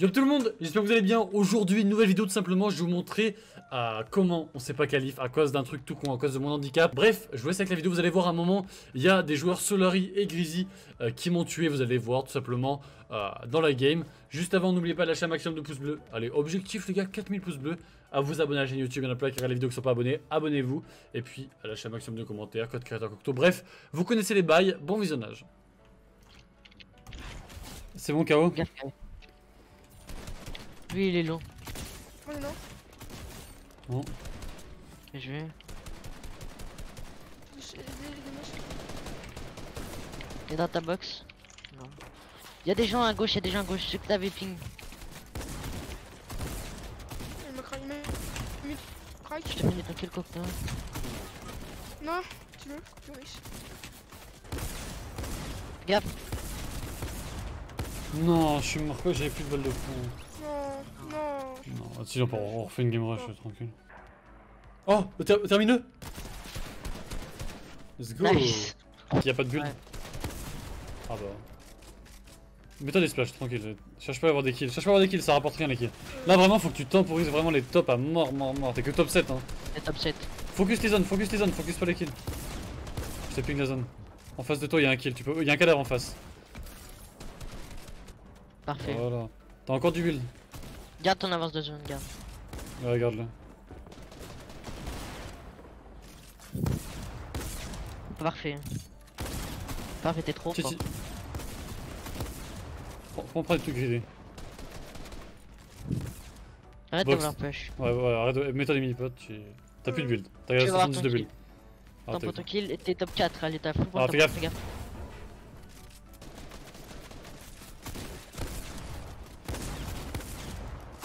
Yo tout le monde, j'espère que vous allez bien. Aujourd'hui, une nouvelle vidéo tout simplement, je vais vous montrer euh, comment on s'est pas qualif à cause d'un truc tout con, à cause de mon handicap. Bref, je vous laisse avec la vidéo, vous allez voir à un moment, il y a des joueurs Solari et Grizzly euh, qui m'ont tué, vous allez voir tout simplement euh, dans la game. Juste avant, n'oubliez pas de lâcher un maximum de pouces bleus. Allez, objectif les gars, 4000 pouces bleus. À vous abonner à la chaîne YouTube, il y en a plein qui regardent les vidéos qui sont pas abonnés, abonnez-vous. Et puis, à lâcher un maximum de commentaires, code créateur Cocteau. Bref, vous connaissez les bails, bon visionnage. C'est bon KO. Lui il est long. Oh non, Bon. Et je vais. T'es dans ta box Non. Y'a des gens à gauche, y'a des gens à gauche. Je sais que t'avais ping. Il m'a craqué. Il mis crack. Je te mets dans quel cocktail Non, tu veux Tu veux Gaffe. Non, je suis mort, quoi, j'avais plus de balles de fond. Non, non. Non, si, on on refait une game rush, tranquille. Oh, ter termine Let's go Nice. Il y a pas de Ouais. Ah bah. Mets-toi des splash, tranquille. Cherche pas à avoir des kills. Cherche pas à avoir des kills, ça rapporte rien les kills. Là vraiment, faut que tu temporises vraiment les tops à mort, mort, mort. T'es que top 7 hein. C'est top 7. Focus les zones, focus les zones, focus pas les kills. Je te ping la zone. En face de toi, il y a un kill. Tu peux... Il y a un cadavre en face. Parfait. Voilà. T'as encore du build. Garde ton avance de zone, garde. Ouais, regarde-le. Parfait. Parfait, t'es trop Si, fort. si. Prends, prends, les trucs grisés. Arrête de Box. vouloir push. Ouais, ouais, arrête de... Mets-toi des mini-potes. tu- T'as plus de build. T'as Tu vas avoir 70 ton de build. Ah, T'en t'as pour ton kill et t'es top 4. Allez, t'as full Ah, fais gaffe.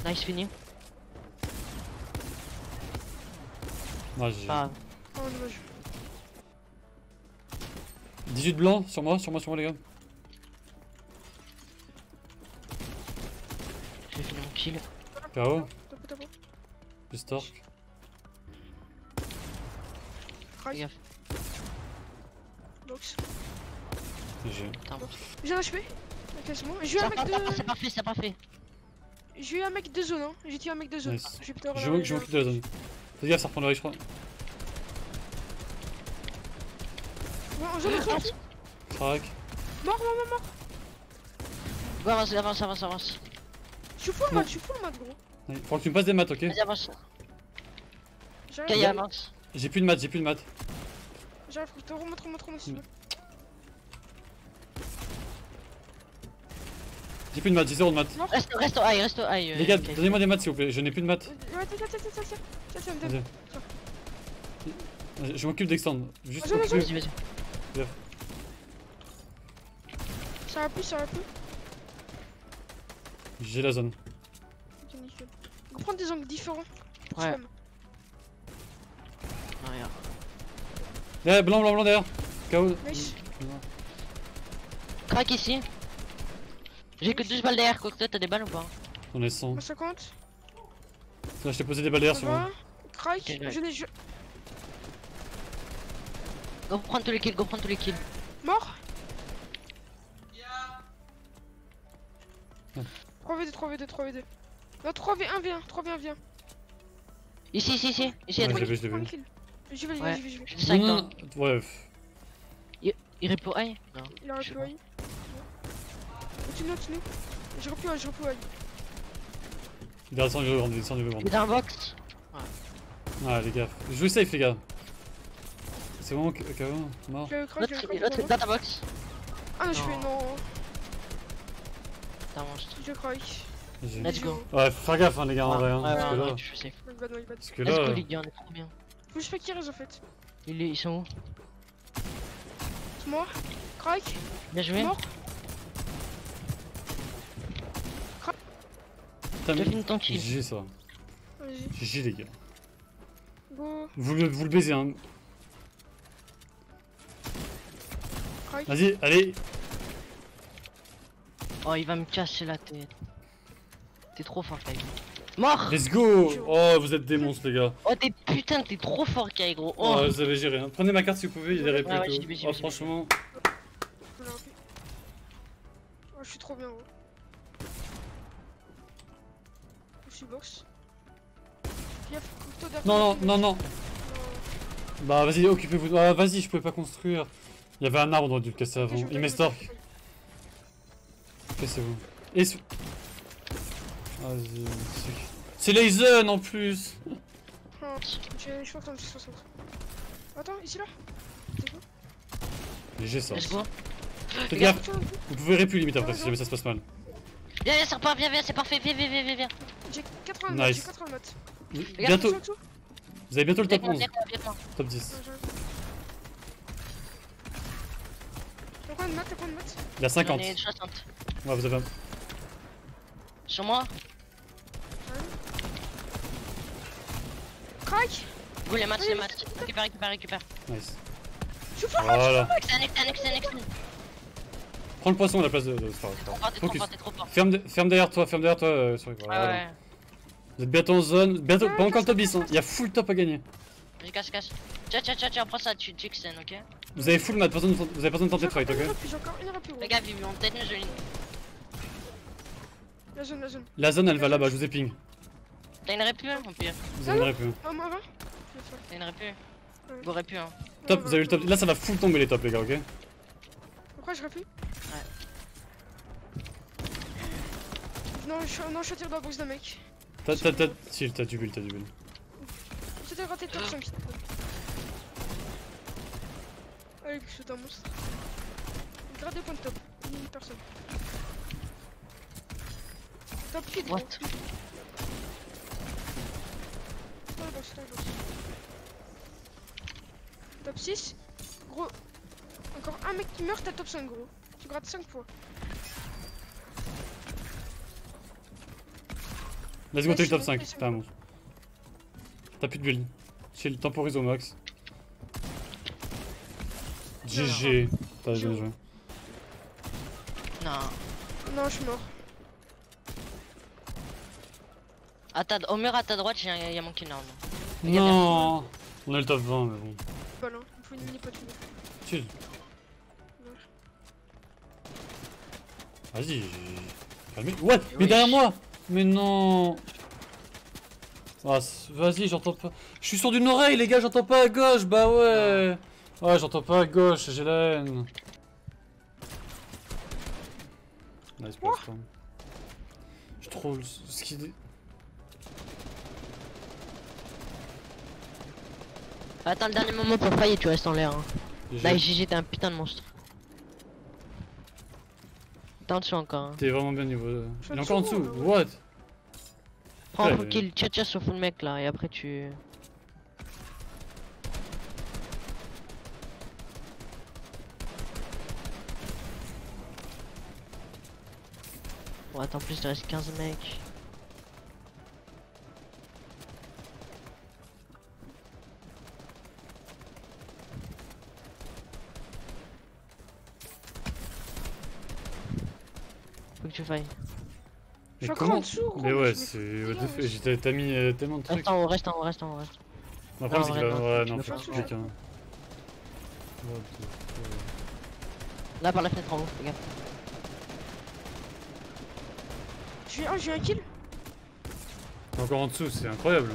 Nice fini. Non, j'ai- Ah, Oh, dommage. 18 blancs sur moi, sur moi, sur moi les gars. j'ai fini mon kill. KO, Crack. gaffe. Box. J'ai. Un HP. Quasiment. J'ai eu C'est un mec parfait, de. c'est parfait, c'est parfait. J'ai eu un mec de zone, hein. J'ai tué un mec de zone. Nice. J'ai. Je je m'occupe de la zone. Fais gaffe, ça reprend le riche, je crois. En zone, zone. Crac. Mort, mort, mort, mort. Go, avance, avance, avance, avance. Je suis full mat, je suis full mat, gros. Ouais, Faut que tu me passes des maths, ok Vas-y, avance. J'arrive. Kaya, avance. J'ai plus de maths, j'ai plus de maths. J'arrive, faut que tu remontes, remonte, J'ai plus de maths, j'ai zéro de maths. Reste, reste au high, reste au high. euh, Les gars, donnez-moi des maths s'il vous plaît, je n'ai plus de maths. Je m'occupe d'extendre. Juste Vas-y, Vas-y, vas-y. Ça va plus, ça va plus. J'ai la zone. On prend des angles différents. Ouais. Ah, regarde. Eh, blanc, blanc, blanc derrière. KO. Crac ici. J'ai que 12 balles derrière, Cocktail, t'as des balles ou pas On est 100. Moi 50. Là, je t'ai posé des balles derrière Ça sur moi. ouais. Je n'ai. je- Go prendre tous les kills, go prendre tous les kills. Mort. Ouais. 3v2, 3v2, 3v2. Non, 3v1, v1, 3v1, v1. Ici, ici, ici. Ici, Ouais, je l'ai vu, je l'ai. J'y vais, j'y vais, j'y vais, j'y vais. J'ai 5 Non, ans. non, non. Ouais, pff. Il répond high Non. Il a Je sais reployé. Continue, continue. J'ai reployé, j'ai reployé. il est descendu, il est descendu, il est Il est dans un box. Ah, les gars. Jouez safe, les gars. C'est bon, KO, mort. Je je L'autre, est je dans ta box. Ah non, je fais non. T'as un monstre. Je. Vas-y. Let's go. Ouais, faut faire gaffe, hein, les gars, en Ouais, vrai. Hein, ouais, parce que ouais, là. ouais, je suis safe. Bad. Parce que Let's là. go, euh, les gars, on est trop bien. Faut juste pas qu'ils restent en fait. Ils, sont où? C'est mort. Crack. Bien joué. Mort. Putain, J'ai fini ton kill. GG ça. GG, les gars. Vous le, vous le baisez, hein. Vas-y, allez. Oh, il va me casser la tête. T'es trop fort, Kai. Mort Let's go Oh, vous êtes des monstres, les gars. Oh, t'es putain, t'es trop fort, Kai, gros. Oh, Oh, vous avez géré. Hein. Prenez ma carte si vous pouvez, il y a des répliques. Ouais, oh, franchement. Oh, je suis trop bien, gros. Box. Non, non, non, non. Bah vas-y, occupez-vous. Ah, vas-y, je pouvais pas construire. Il y avait un arbre, on aurait dû le casser avant. Il Stork. Cassez-vous. Et... Vas-y. c'est- C'est Layzen en plus Ah, J'ai je crois que t'en as 60. Attends, ici là C'est Léger ça. Faites gaffe, vous pouvez répu limite après si jamais ça se passe mal. Viens, viens, ça repart, viens, viens, c'est parfait, viens, viens, viens, viens. J'ai 80 notes, Nice. j'ai 80 notes. Bientôt, vous avez bientôt le top viens, 11, viens, viens, viens. top 10. Ouais, j'arrive. T'as combien de notes T'as combien de notes Il y a 50. J'en ai 60. Ouais, vous avez un... Sur moi Crac Go les matchs, les matchs. Récupère, récupère, récupère. Nice. Je fais Voilà. Prends le poisson à la place de... de... Star, T'es Star. trop fort, t'es trop Focus. fort, t'es trop fort. Ferme, de- ferme derrière toi, ferme derrière toi. euh, sur- Ouais, voilà. ouais. Vous êtes bientôt en zone, bientôt, pas encore le top 10, hein. il y a full top à gagner. Je casse, casse. Tiens, tiens, tiens, tiens, prends ça, tu tu Xen, ok? Vous avez full mat, de- vous avez pas besoin de tenter de fight, ok? J'ai encore une rapide. Les gars, ils vont peut-être joindre. La zone, la zone. La zone elle va là-bas, je vous ai ping. T'as une répu, hein, au pire Vous avez une répu. Ah, T'as une répu Go répu, hein. Top, vous avez eu le top. Là ça va full tomber les tops les gars, ok? Pourquoi je je suis non, je suis tiré dans la box d'un mec. T'as, t'as, t'as, si, t'as du build, t'as du build. C'était raté top 5. Allez, c'est un monstre. Il grade des points de top. Une personne. Top feed, What? gros. Dans la box. Top 6. Gros. Encore un mec qui meurt, t'as top 5, gros. Tu grades 5 fois. Let's go, eu je top suis 5, rentré, t'as un monstre. T'as plus de build. Chill, temporise au max. GG. T'as bien joué. Non. Non, je suis mort. À ta... Au mur à ta droite, il y, a- y a mon kill Non On a le top 20, mais bon. Voilà, il faut une mini pote. Chill. Vas-y. Calmez. Ouais, mais derrière moi Mais non Ah, Vas-y, j'entends pas. Je suis sur d'une oreille, les gars, j'entends pas à gauche, bah ouais Ouais, j'entends pas à gauche, j'ai la haine. Nice hein. Je troll ce qui. Attends le dernier moment pour faillir, tu restes en l'air. Hein. Là, GG, t'es un putain de monstre. T'es en dessous encore. Hein. T'es vraiment bien niveau. suis Il est en encore en dessous, là, what? Prends un kill, tcha tcha sur full mec là, et après tu. Bon, attends, en plus, il reste 15 mecs. Que. Je suis encore en comment dessous. Mais ouais, c'est. what T'as mis euh, tellement de trucs. Reste en haut, reste en haut, reste en haut, problème, Non, c'est qu'il vrai, va. non, Ouais, non, faut the fuck. Là par la fenêtre en haut, regarde. J'ai eu un, j'ai eu un kill. Encore en dessous, c'est incroyable.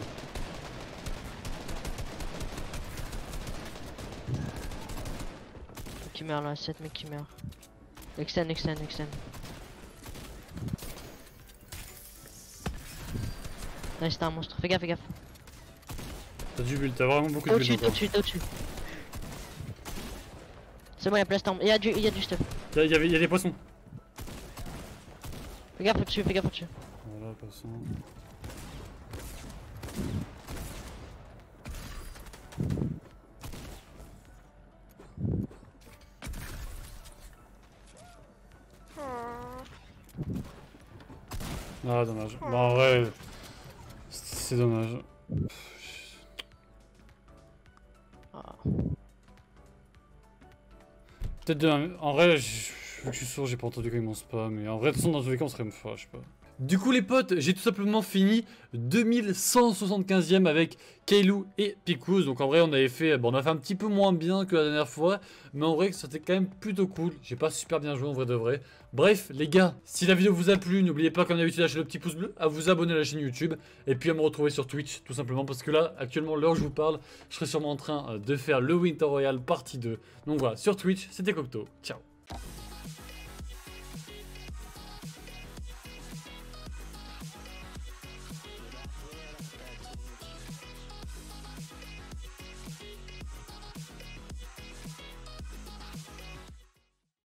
Qui meurt là, 7 mecs qui meurent. Extend, extend, extend. Nice, t'es un monstre. Fais gaffe, fais gaffe. T'as du build, t'as vraiment beaucoup de Au-dessus, build encore. au-dessus, au-dessus. C'est bon, y'a place d'armes. Y'a du, y a du stuff. Y'a y, y a des poissons. Fais gaffe au-dessus, fais gaffe au-dessus. Voilà, poisson. Ah, dommage. Bah, en vrai. C'est- dommage. Ah. Peut-être de. En vrai, je- vu que je suis sourd, j'ai pas entendu quand ils m'ont spam. Mais en vrai, de toute façon, dans tous les cas, on serait. Enfin, je sais pas. Du coup les potes, j'ai tout simplement fini 2175ème avec Kailou et Picous. Donc en vrai on avait fait, bon on a fait un petit peu moins bien que la dernière fois, mais en vrai c'était quand même plutôt cool. J'ai pas super bien joué en vrai de vrai. Bref les gars, si la vidéo vous a plu, n'oubliez pas comme d'habitude lâcher le petit pouce bleu, à vous abonner à la chaîne YouTube, et puis à me retrouver sur Twitch tout simplement parce que là actuellement l'heure je vous parle, je serai sûrement en train euh, de faire le Winter Royal partie 2. Donc voilà, sur Twitch, c'était Cocteau. Ciao